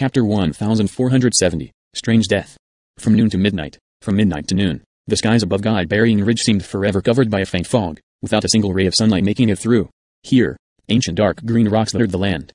Chapter 1470 Strange Death. From noon to midnight, from midnight to noon, the skies above God Burying Ridge seemed forever covered by a faint fog, without a single ray of sunlight making it through. Here, ancient dark green rocks littered the land.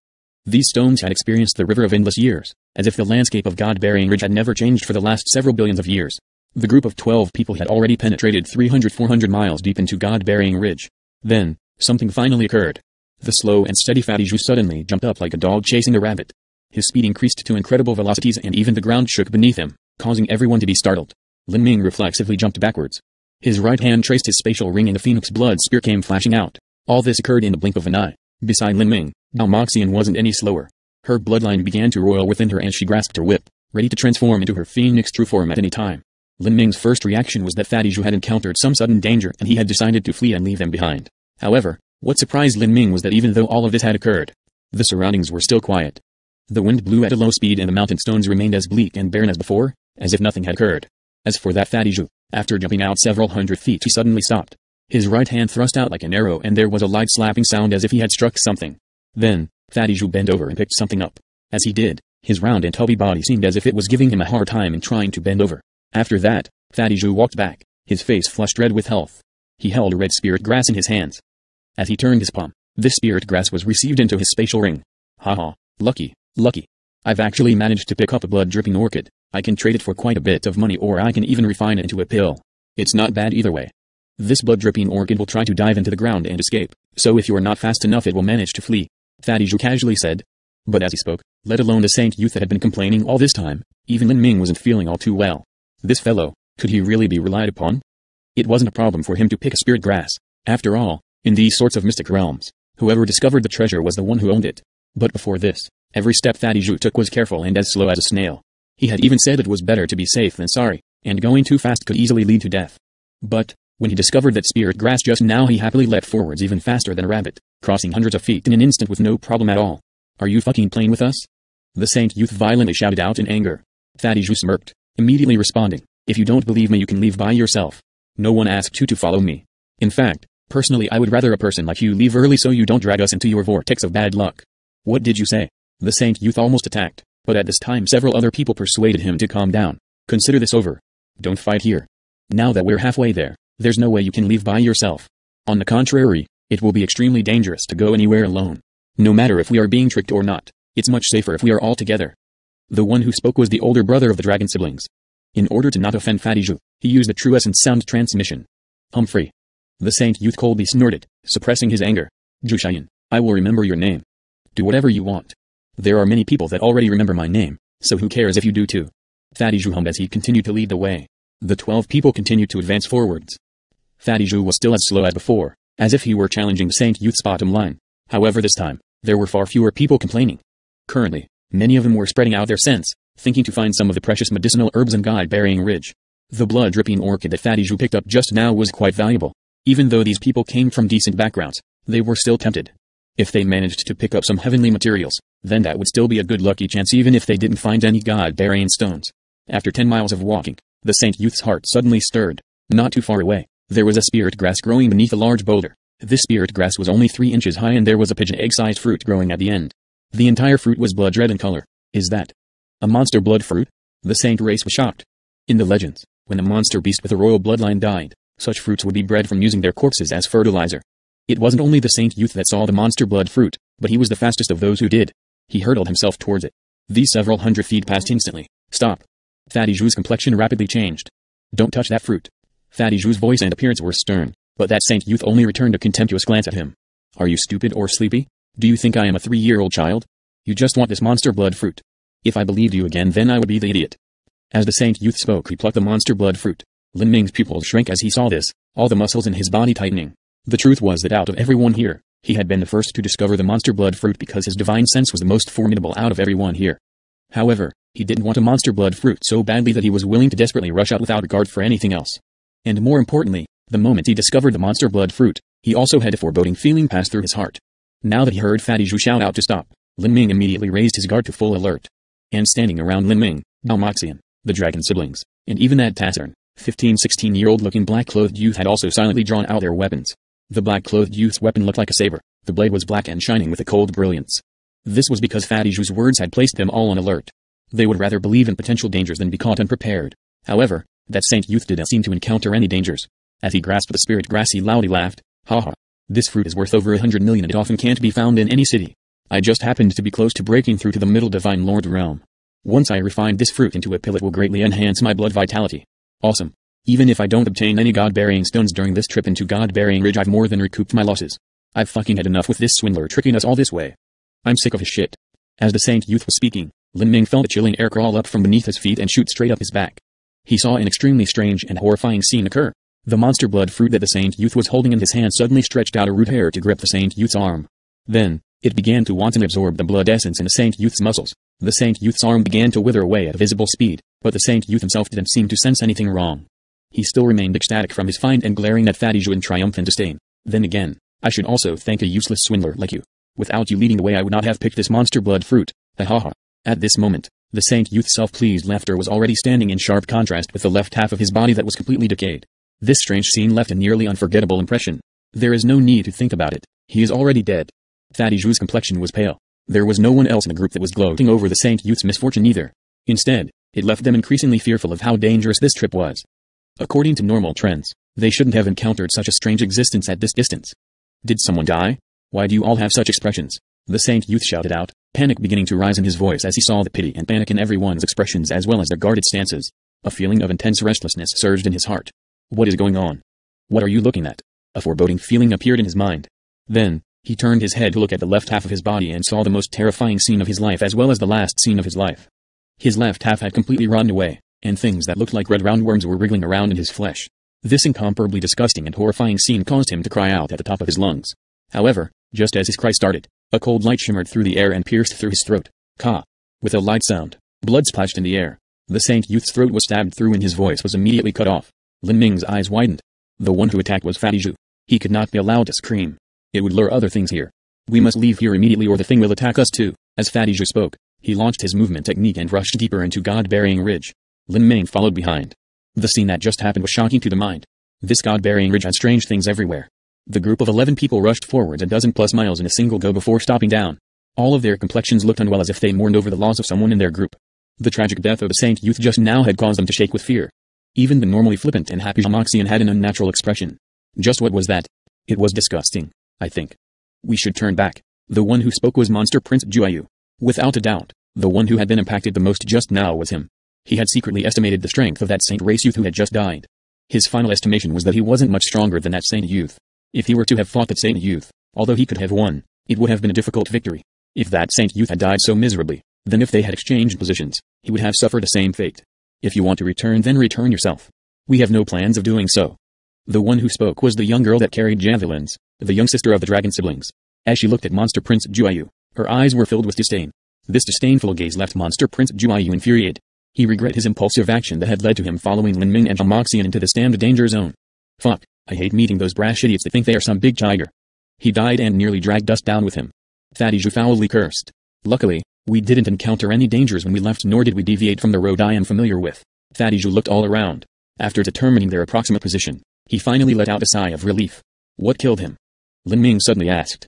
These stones had experienced the river of endless years, as if the landscape of God Burying Ridge had never changed for the last several billions of years. The group of 12 people had already penetrated 300-400 miles deep into God Burying Ridge. Then, something finally occurred. The slow and steady Fatty Zhu suddenly jumped up like a dog chasing a rabbit. His speed increased to incredible velocities and even the ground shook beneath him, causing everyone to be startled. Lin Ming reflexively jumped backwards. His right hand traced his spatial ring and the phoenix blood spear came flashing out. All this occurred in the blink of an eye. Beside Lin Ming, Bao Moxian wasn't any slower. Her bloodline began to roil within her as she grasped her whip, ready to transform into her phoenix true form at any time. Lin Ming's first reaction was that Fatty Zhu had encountered some sudden danger and he had decided to flee and leave them behind. However, what surprised Lin Ming was that even though all of this had occurred, the surroundings were still quiet. The wind blew at a low speed and the mountain stones remained as bleak and barren as before, as if nothing had occurred. As for that Fatty Zhu, after jumping out several hundred feet he suddenly stopped. His right hand thrust out like an arrow and there was a light slapping sound as if he had struck something. Then, Fatty Zhu bent over and picked something up. As he did, his round and tubby body seemed as if it was giving him a hard time in trying to bend over. After that, Fatty Zhu walked back, his face flushed red with health. He held a red spirit grass in his hands. As he turned his palm, this spirit grass was received into his spatial ring. Haha, lucky, lucky. I've actually managed to pick up a blood-dripping orchid. I can trade it for quite a bit of money or I can even refine it into a pill. It's not bad either way. This blood-dripping orchid will try to dive into the ground and escape, so if you are not fast enough it will manage to flee. Zhu casually said. But as he spoke, let alone the saint youth that had been complaining all this time, even Lin Ming wasn't feeling all too well. This fellow, could he really be relied upon? It wasn't a problem for him to pick a spirit grass. After all, in these sorts of mystic realms, whoever discovered the treasure was the one who owned it. But before this, every step Zhu took was careful and as slow as a snail. He had even said it was better to be safe than sorry, and going too fast could easily lead to death. But, when he discovered that spirit grass just now he happily leapt forwards even faster than a rabbit, crossing hundreds of feet in an instant with no problem at all. Are you fucking playing with us? The saint youth violently shouted out in anger. Zhu smirked, immediately responding, if you don't believe me you can leave by yourself. No one asked you to follow me. In fact, Personally I would rather a person like you leave early so you don't drag us into your vortex of bad luck. What did you say? The saint youth almost attacked, but at this time several other people persuaded him to calm down. Consider this over. Don't fight here. Now that we're halfway there, there's no way you can leave by yourself. On the contrary, it will be extremely dangerous to go anywhere alone. No matter if we are being tricked or not, it's much safer if we are all together. The one who spoke was the older brother of the dragon siblings. In order to not offend Fatty Zhu, he used the true essence sound transmission. Humphrey, the saint youth coldly snorted, suppressing his anger. Jushayan, I will remember your name. Do whatever you want. There are many people that already remember my name, so who cares if you do too? Fatty Zhu hummed as he continued to lead the way. The twelve people continued to advance forwards. Fatty Zhu was still as slow as before, as if he were challenging Saint Youth's bottom line. However this time, there were far fewer people complaining. Currently, many of them were spreading out their scents, thinking to find some of the precious medicinal herbs in God Burying Ridge. The blood-dripping orchid that Fatty Zhu picked up just now was quite valuable, even though these people came from decent backgrounds, they were still tempted. If they managed to pick up some heavenly materials, then that would still be a good lucky chance even if they didn't find any god-burying stones. After 10 miles of walking, the Saint Youth's heart suddenly stirred. Not too far away, there was a spirit grass growing beneath a large boulder. This spirit grass was only 3 inches high and there was a pigeon egg-sized fruit growing at the end. The entire fruit was blood red in color. Is that a monster blood fruit? The Saint race was shocked. In the legends, when a monster beast with a royal bloodline died, such fruits would be bred from using their corpses as fertilizer. It wasn't only the saint youth that saw the monster blood fruit, but he was the fastest of those who did. He hurtled himself towards it. These several hundred feet passed instantly. Stop. Fatty Zhu's complexion rapidly changed. Don't touch that fruit. Fatty Zhu's voice and appearance were stern, but that saint youth only returned a contemptuous glance at him. Are you stupid or sleepy? Do you think I am a three-year-old child? You just want this monster blood fruit. If I believed you again then I would be the idiot. As the saint youth spoke he plucked the monster blood fruit. Lin Ming's pupils shrank as he saw this, all the muscles in his body tightening. The truth was that out of everyone here, he had been the first to discover the monster blood fruit because his divine sense was the most formidable out of everyone here. However, he didn't want a monster blood fruit so badly that he was willing to desperately rush out without regard for anything else. And more importantly, the moment he discovered the monster blood fruit, he also had a foreboding feeling pass through his heart. Now that he heard Fatty Zhu shout out to stop, Lin Ming immediately raised his guard to full alert. And standing around Lin Ming, Bao Moxian, the dragon siblings, and even that Tassern, 15 16-year-old looking black-clothed youth had also silently drawn out their weapons. The black-clothed youth's weapon looked like a saber. The blade was black and shining with a cold brilliance. This was because Fatty Zhu's words had placed them all on alert. They would rather believe in potential dangers than be caught unprepared. However, that Saint Youth didn't seem to encounter any dangers. As he grasped the spirit grass he loudly laughed, ha ha. This fruit is worth over a hundred million it often can't be found in any city. I just happened to be close to breaking through to the middle divine lord realm. Once I refine this fruit into a pill it will greatly enhance my blood vitality. Awesome. Even if I don't obtain any god-burying stones during this trip into god-burying ridge I've more than recouped my losses. I've fucking had enough with this swindler tricking us all this way. I'm sick of his shit. As the saint youth was speaking, Lin Ming felt a chilling air crawl up from beneath his feet and shoot straight up his back. He saw an extremely strange and horrifying scene occur. The monster blood fruit that the saint youth was holding in his hand suddenly stretched out a root hair to grip the saint youth's arm. Then, it began to wantonly absorb the blood essence in the saint youth's muscles. The saint youth's arm began to wither away at a visible speed, but the saint youth himself didn't seem to sense anything wrong. He still remained ecstatic from his find and glaring at Fatty Zhu in triumphant disdain. Then again, I should also thank a useless swindler like you. Without you leading the way I would not have picked this monster blood fruit. Ha ha. At this moment, the saint youth's self-pleased laughter was already standing in sharp contrast with the left half of his body that was completely decayed. This strange scene left a nearly unforgettable impression. There is no need to think about it. He is already dead. Fatty Zhu's complexion was pale. There was no one else in the group that was gloating over the Saint Youth's misfortune either. Instead, it left them increasingly fearful of how dangerous this trip was. According to normal trends, they shouldn't have encountered such a strange existence at this distance. Did someone die? Why do you all have such expressions? The Saint Youth shouted out, panic beginning to rise in his voice as he saw the pity and panic in everyone's expressions as well as their guarded stances. A feeling of intense restlessness surged in his heart. What is going on? What are you looking at? A foreboding feeling appeared in his mind. Then, he turned his head to look at the left half of his body and saw the most terrifying scene of his life as well as the last scene of his life. His left half had completely rotten away, and things that looked like red roundworms were wriggling around in his flesh. This incomparably disgusting and horrifying scene caused him to cry out at the top of his lungs. However, just as his cry started, a cold light shimmered through the air and pierced through his throat. Ka! With a light sound, blood splashed in the air. The Saint Youth's throat was stabbed through and his voice was immediately cut off. Lin Ming's eyes widened. The one who attacked was Fatty Zhu. He could not be allowed to scream. It would lure other things here. We must leave here immediately or the thing will attack us too. As Fatty Zhu spoke, he launched his movement technique and rushed deeper into God-burying ridge. Lin Ming followed behind. The scene that just happened was shocking to the mind. This God-burying ridge had strange things everywhere. The group of 11 people rushed forwards a dozen plus miles in a single go before stopping down. All of their complexions looked unwell as if they mourned over the loss of someone in their group. The tragic death of the saint youth just now had caused them to shake with fear. Even the normally flippant and happy Zhang had an unnatural expression. Just what was that? It was disgusting, I think. We should turn back. The one who spoke was Monster Prince Juayu. Without a doubt, the one who had been impacted the most just now was him. He had secretly estimated the strength of that saint race youth who had just died. His final estimation was that he wasn't much stronger than that saint youth. If he were to have fought that saint youth, although he could have won, it would have been a difficult victory. If that saint youth had died so miserably, then if they had exchanged positions, he would have suffered the same fate. If you want to return then return yourself. We have no plans of doing so. The one who spoke was the young girl that carried javelins, the young sister of the dragon siblings. As she looked at Monster Prince Juayu, her eyes were filled with disdain. This disdainful gaze left Monster Prince Juayu infuriated. He regretted his impulsive action that had led to him following Lin Ming and Zhang Moxian into the stand danger zone. Fuck, I hate meeting those brash idiots that think they are some big tiger. He died and nearly dragged us down with him. Fatty Zhu foully cursed. Luckily, we didn't encounter any dangers when we left nor did we deviate from the road I am familiar with. Fatty Zhu looked all around. After determining their approximate position, he finally let out a sigh of relief. What killed him? Lin Ming suddenly asked.